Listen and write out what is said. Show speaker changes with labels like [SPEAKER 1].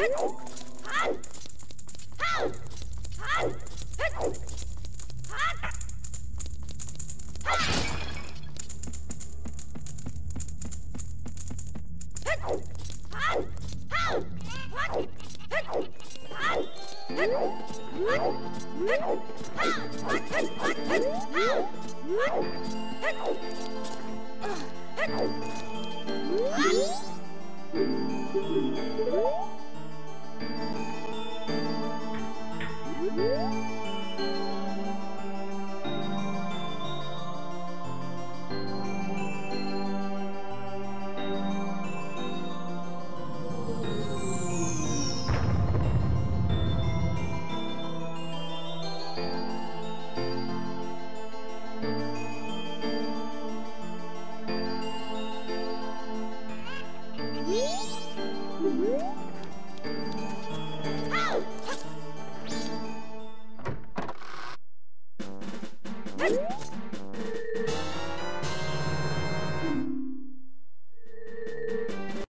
[SPEAKER 1] Oh!
[SPEAKER 2] Mm-hmm. time.